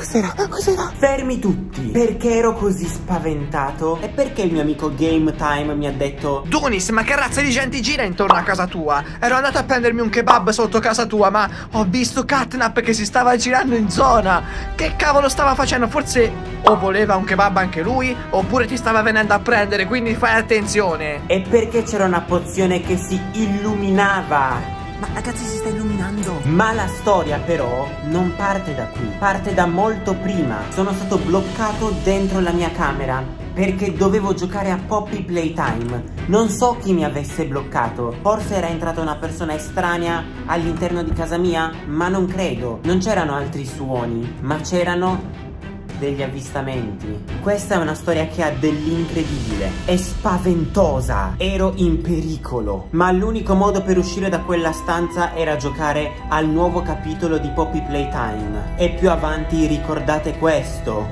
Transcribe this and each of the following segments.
Cos'era? Cos'era? Fermi tutti! Perché ero così spaventato? E perché il mio amico Game Time mi ha detto Dunis, ma che razza di gente gira intorno a casa tua? Ero andato a prendermi un kebab sotto casa tua, ma ho visto Catnap che si stava girando in zona. Che cavolo stava facendo? Forse o voleva un kebab anche lui, oppure ti stava venendo a prendere, quindi fai attenzione. E perché c'era una pozione che si illuminava? Ma ragazzi si sta illuminando Ma la storia però non parte da qui, parte da molto prima. Sono stato bloccato dentro la mia camera perché dovevo giocare a Poppy Playtime. Non so chi mi avesse bloccato, forse era entrata una persona estranea all'interno di casa mia, ma non credo. Non c'erano altri suoni, ma c'erano degli avvistamenti. Questa è una storia che ha dell'incredibile. È spaventosa. Ero in pericolo. Ma l'unico modo per uscire da quella stanza era giocare al nuovo capitolo di Poppy Playtime. E più avanti ricordate questo.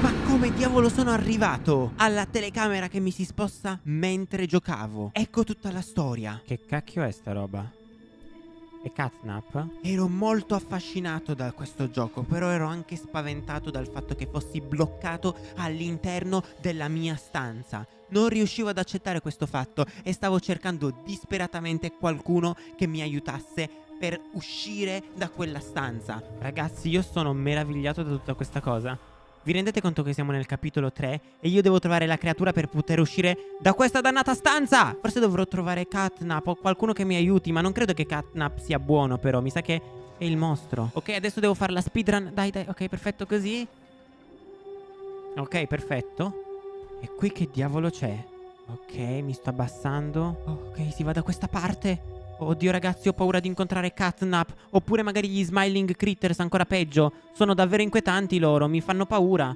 Ma come diavolo sono arrivato alla telecamera che mi si sposta mentre giocavo? Ecco tutta la storia. Che cacchio è sta roba? È Catnap? Ero molto affascinato da questo gioco, però ero anche spaventato dal fatto che fossi bloccato all'interno della mia stanza. Non riuscivo ad accettare questo fatto e stavo cercando disperatamente qualcuno che mi aiutasse per uscire da quella stanza. Ragazzi, io sono meravigliato da tutta questa cosa. Vi rendete conto che siamo nel capitolo 3 e io devo trovare la creatura per poter uscire da questa dannata stanza? Forse dovrò trovare Catnap o qualcuno che mi aiuti, ma non credo che Catnap sia buono però, mi sa che è il mostro. Ok, adesso devo fare la speedrun. Dai, dai, ok, perfetto così. Ok, perfetto. E qui che diavolo c'è? Ok, mi sto abbassando. Ok, si va da questa parte. Oddio ragazzi ho paura di incontrare Catnap Oppure magari gli Smiling Critters ancora peggio. Sono davvero inquietanti loro Mi fanno paura.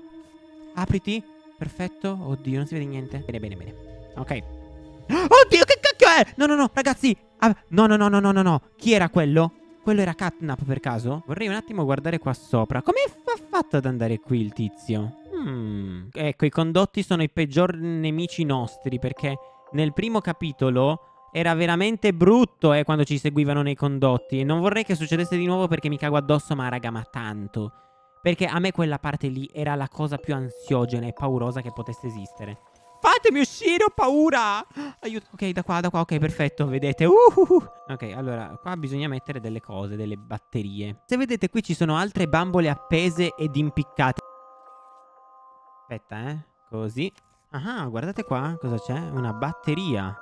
Apriti. Perfetto. Oddio non si vede niente. Bene bene bene. Ok. Oddio che cacchio è? No no no ragazzi. Ah, No no no no no no no. Chi era quello? Quello era Catnap per caso? Vorrei un attimo guardare qua sopra. Come fa fatto ad andare qui il tizio? Hmm. Ecco i condotti sono i peggior nemici nostri Perché nel primo capitolo era veramente brutto, eh, quando ci seguivano nei condotti. Non vorrei che succedesse di nuovo perché mi cago addosso, ma raga, ma tanto. Perché a me quella parte lì era la cosa più ansiogena e paurosa che potesse esistere. Fatemi uscire, ho paura! Aiuto. Ok, da qua, da qua, ok, perfetto, vedete. Uh, uh, uh. Ok, allora, qua bisogna mettere delle cose, delle batterie. Se vedete qui ci sono altre bambole appese ed impiccate. Aspetta, eh. Così. Ah, guardate qua, cosa c'è? Una batteria.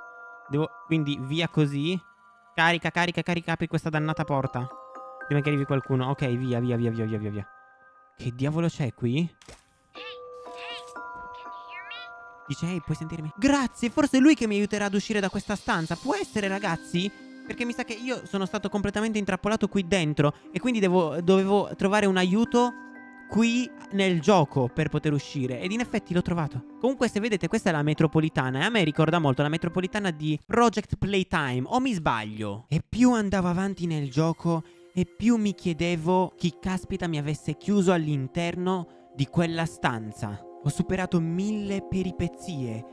Devo... Quindi via così. Carica, carica, carica, apri questa dannata porta. Prima che arrivi qualcuno. Ok, via, via, via, via, via, via. Che diavolo c'è qui? Dice, ehi, puoi sentirmi? Grazie, forse è lui che mi aiuterà ad uscire da questa stanza. Può essere, ragazzi? Perché mi sa che io sono stato completamente intrappolato qui dentro. E quindi devo, dovevo trovare un aiuto qui nel gioco per poter uscire ed in effetti l'ho trovato. Comunque se vedete questa è la metropolitana e a me ricorda molto la metropolitana di Project Playtime o mi sbaglio? E più andavo avanti nel gioco e più mi chiedevo chi caspita mi avesse chiuso all'interno di quella stanza. Ho superato mille peripezie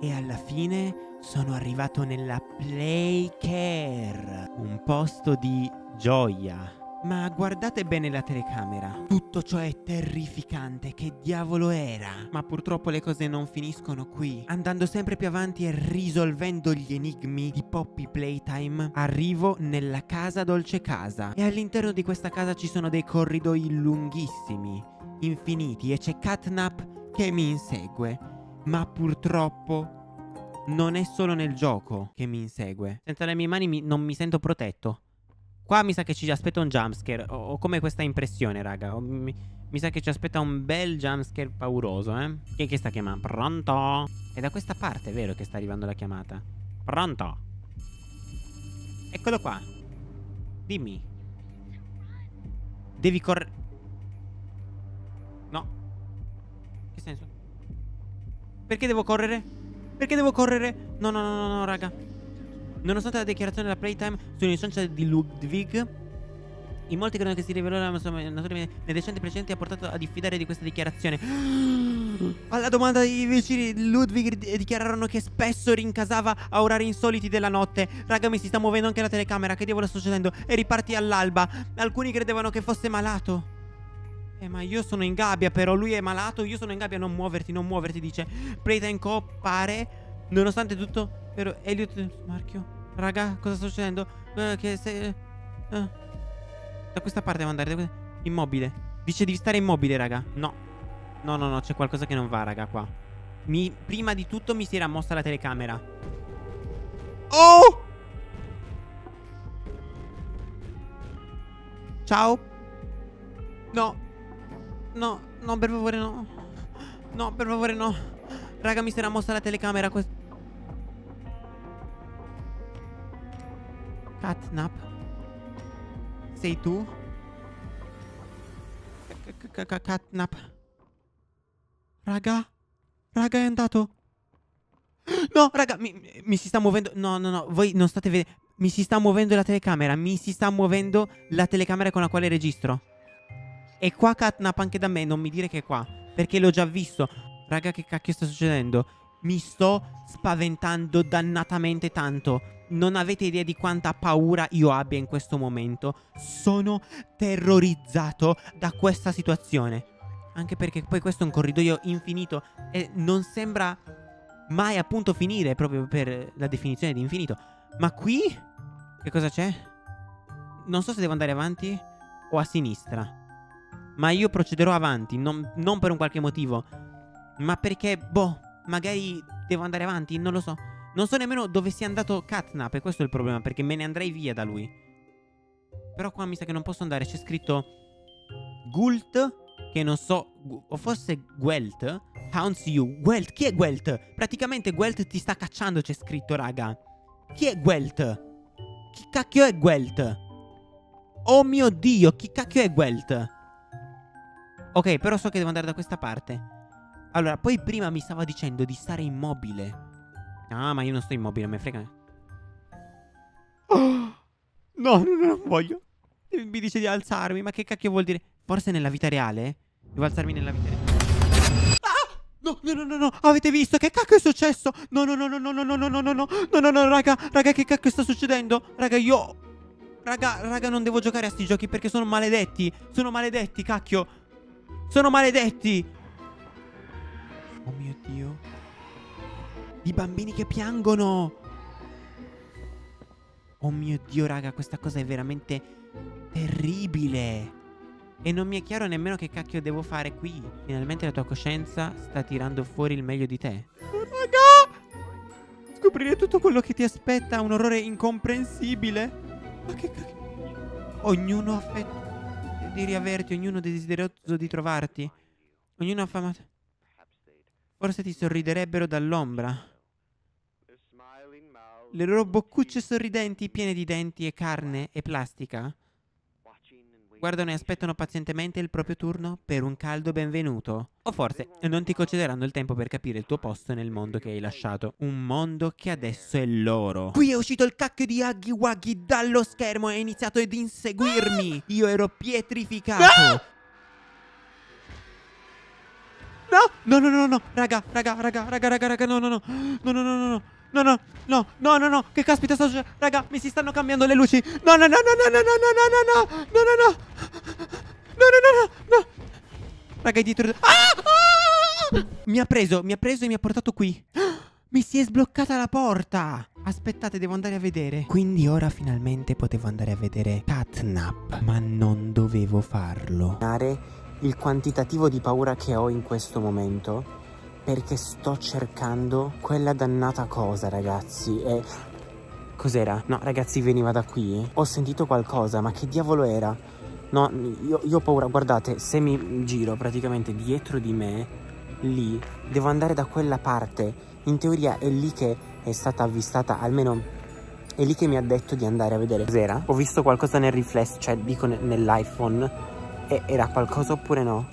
e alla fine sono arrivato nella Playcare, un posto di gioia. Ma guardate bene la telecamera. Tutto ciò è terrificante. Che diavolo era? Ma purtroppo le cose non finiscono qui. Andando sempre più avanti e risolvendo gli enigmi di Poppy Playtime, arrivo nella casa dolce casa. E all'interno di questa casa ci sono dei corridoi lunghissimi, infiniti, e c'è Catnap che mi insegue. Ma purtroppo non è solo nel gioco che mi insegue. Senza le mie mani mi non mi sento protetto. Qua mi sa che ci aspetta un jumpscare. Ho, ho come questa impressione, raga. Ho, mi, mi, sa che ci aspetta un bel jumpscare pauroso, eh. Chi è che sta chiamando? Pronto? È da questa parte, vero, che sta arrivando la chiamata? Pronto? Eccolo qua. Dimmi. Devi correre. No. Che senso? Perché devo correre? Perché devo correre? No, no, no, no, no, raga. Nonostante la dichiarazione della Playtime soncia di Ludwig, In molti credono che si rivelò la sua natura nei decenni precedenti ha portato a diffidare di questa dichiarazione. Alla domanda dei vicini, Ludwig dichiararono che spesso rincasava a orari insoliti della notte. Raga, mi si sta muovendo anche la telecamera. Che diavolo sta succedendo? E ripartì all'alba. Alcuni credevano che fosse malato. Eh, ma io sono in gabbia, però lui è malato. Io sono in gabbia. Non muoverti, non muoverti, dice. Playtime Co. pare, nonostante tutto, però Elliot Marchio. Raga, cosa sta succedendo? Uh, che se. Uh. Da questa parte devo andare. Immobile. Dice di stare immobile, raga. No. No, no, no, c'è qualcosa che non va, raga, qua. Mi, prima di tutto mi si era mossa la telecamera. Oh! Ciao. No. No, no, per favore no. No, per favore no. Raga, mi si era mossa la telecamera. Quest Catnap. Sei tu? Catnap. Raga? Raga, è andato? No, raga, mi, mi, si sta muovendo. No, no, no, voi non state vedendo. Mi si sta muovendo la telecamera. Mi si sta muovendo la telecamera con la quale registro. E qua Catnap anche da me. Non mi dire che è qua. Perché l'ho già visto. Raga, che cacchio sta succedendo? Mi sto spaventando dannatamente tanto. Non avete idea di quanta paura io abbia in questo momento. Sono terrorizzato da questa situazione. Anche perché poi questo è un corridoio infinito e non sembra mai appunto finire proprio per la definizione di infinito. Ma qui che cosa c'è? Non so se devo andare avanti o a sinistra. Ma io procederò avanti, non, non per un qualche motivo. Ma perché, boh, magari devo andare avanti, non lo so. Non so nemmeno dove sia andato Catnap, e questo è il problema, perché me ne andrei via da lui. Però qua mi sa che non posso andare, c'è scritto Gult che non so, o forse Guelt, Hounds You. Guelt, chi è Guelt? Praticamente Guelt ti sta cacciando, c'è scritto, raga. Chi è Guelt? Chi cacchio è Guelt? Oh mio Dio, chi cacchio è Guelt? Ok, però so che devo andare da questa parte. Allora, poi prima mi stava dicendo di stare immobile. Ah, ma io non sto immobile, me frega. Oh, no, no, no, non voglio. Mi dice di alzarmi, ma che cacchio vuol dire? Forse nella vita reale? Devo alzarmi nella vita reale. Ah! No, no, no, no, no, avete visto? Che cacchio è successo? No, no, no, no, no, no, no, no, no, no, no, no, no, no, raga, raga, che cacchio sta succedendo? Raga, io... Raga, raga, non devo giocare a sti giochi perché sono maledetti. Sono maledetti, cacchio. Sono maledetti. Oh mio Dio. I bambini che piangono. Oh mio Dio, raga, questa cosa è veramente terribile. E non mi è chiaro nemmeno che cacchio devo fare qui. Finalmente la tua coscienza sta tirando fuori il meglio di te. Raga! Scoprire tutto quello che ti aspetta, un orrore incomprensibile. Ma che cacchio? Ognuno affetto di riaverti, ognuno desideroso di trovarti. Ognuno affamato. Forse ti sorriderebbero dall'ombra. Le loro boccucce sorridenti, piene di denti e carne e plastica, guardano e aspettano pazientemente il proprio turno per un caldo benvenuto. O forse non ti concederanno il tempo per capire il tuo posto nel mondo che hai lasciato. Un mondo che adesso è loro. Qui è uscito il cacchio di Huggy Wuggy dallo schermo e ha iniziato ad inseguirmi. Io ero pietrificato. No, no, no, no, no, raga, raga, raga, raga, raga, raga, no, no, no, no, no, no, no. No, no, no, no, no, no, che caspita sta succedendo? Raga, mi si stanno cambiando le luci. No, no, no, no, no, no, no, no, no, no, no, no, no, no, no, no, no, no. Raga, è dietro. Ah! Ah! Mi ha preso, mi ha preso e mi ha portato qui. Mi si è sbloccata la porta. Aspettate, devo andare a vedere. Quindi ora finalmente potevo andare a vedere Catnap, ma non dovevo farlo. Il quantitativo di paura che ho in questo momento perché sto cercando quella dannata cosa, ragazzi. E... Cos'era? No, ragazzi, veniva da qui. Ho sentito qualcosa, ma che diavolo era? No, io, io ho paura. Guardate, se mi giro praticamente dietro di me, lì, devo andare da quella parte. In teoria è lì che è stata avvistata, almeno è lì che mi ha detto di andare a vedere. Cos'era? Ho visto qualcosa nel riflesso, cioè dico nell'iPhone. E era qualcosa oppure no?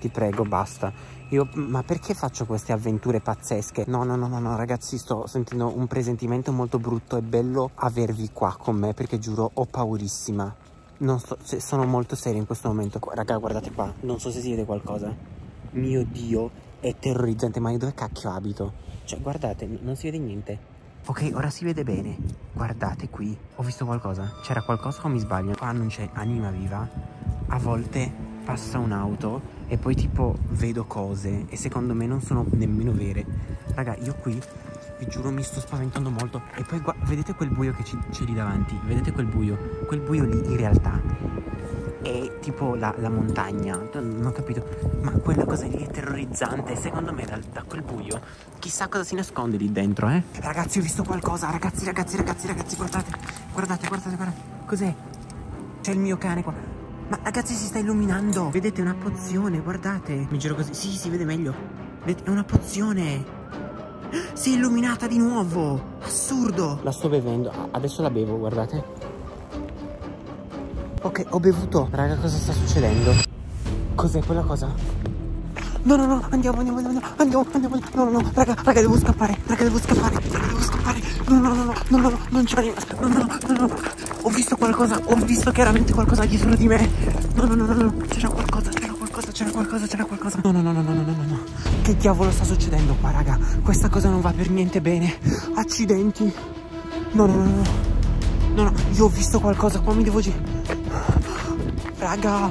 Ti prego, basta. Io, ma perché faccio queste avventure pazzesche? No, no, no, no, no, ragazzi, sto sentendo un presentimento molto brutto. È bello avervi qua con me perché giuro, ho paurissima. non sto, sono molto serio in questo momento. Raga, guardate qua, non so se si vede qualcosa. Mio Dio, è terrorizzante, ma io dove cacchio abito? Cioè, guardate, non si vede niente. Ok, ora si vede bene. Guardate qui. Ho visto qualcosa. C'era qualcosa o mi sbaglio? Qua non c'è anima viva. A volte passa un'auto e poi tipo vedo cose e secondo me non sono nemmeno vere. Raga, io qui vi giuro mi sto spaventando molto. E poi vedete quel buio che c'è lì davanti? Vedete quel buio? Quel buio lì in realtà è tipo la, la montagna. Non ho capito. Ma quella cosa lì è terrorizzante. Secondo me da, da, quel buio chissà cosa si nasconde lì dentro, eh? Ragazzi, ho visto qualcosa. Ragazzi, ragazzi, ragazzi, ragazzi, guardate. Guardate, guardate, guardate. Cos'è? C'è il mio cane qua. Ma ragazzi si sta illuminando Vedete una pozione guardate Mi giro così Sì si vede meglio Vedete è una pozione si è illuminata di nuovo! Assurdo! La sto bevendo, adesso la bevo, guardate. Ok, ho bevuto. Raga, cosa sta succedendo? Cos'è quella cosa? No, no, no, andiamo, andiamo, andiamo, andiamo, andiamo, no, no, no, raga, raga, devo scappare, raga, devo scappare, raga, devo scappare. No, no, no, no, no, no, no, non c'è rimasta. No, no, no, no, ho visto qualcosa, ho visto chiaramente qualcosa dietro di me. No, no, no, no, no, c'era qualcosa, c'era qualcosa, c'era qualcosa, c'era qualcosa. No, no, no, no, no, no, no, no. Che diavolo sta succedendo qua, raga? Questa cosa non va per niente bene. Accidenti. No, no, no, no. No, no, io ho visto qualcosa, qua mi devo girare. Raga.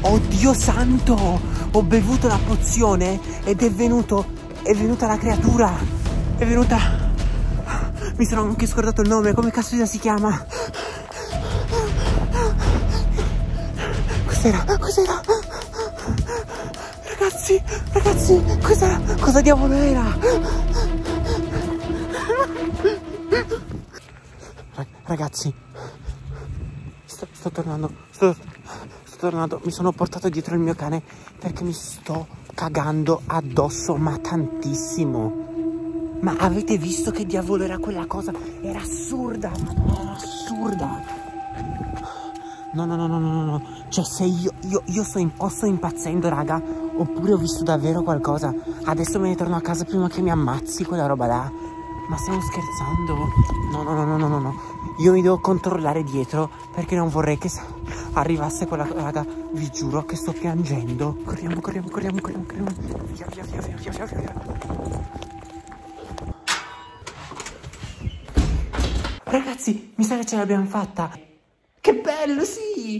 Oddio santo. Ho bevuto la pozione ed è venuto, è venuta la creatura. È venuta... Mi sono anche scordato il nome, come cazzo si chiama? Cos'era? Cos'era? Ragazzi, ragazzi, cosa, cosa diavolo era? Ragazzi, sto, sto tornando, sto, sto tornando, mi sono portato dietro il mio cane perché mi sto cagando addosso, ma tantissimo. Ma avete visto che diavolo era quella cosa? Era assurda, ma assurda. No, no, no, no, no, no. Cioè, se io, io, io sto, in, sto impazzendo, raga, oppure ho visto davvero qualcosa. Adesso me ne torno a casa prima che mi ammazzi quella roba là. Ma stiamo scherzando? No, no, no, no, no, no. Io mi devo controllare dietro perché non vorrei che arrivasse quella raga. Vi giuro che sto piangendo. Corriamo, corriamo, corriamo, corriamo, corriamo. Via, via, via, via, via, via, via. Ragazzi, mi sa che ce l'abbiamo fatta. Che bello, sì!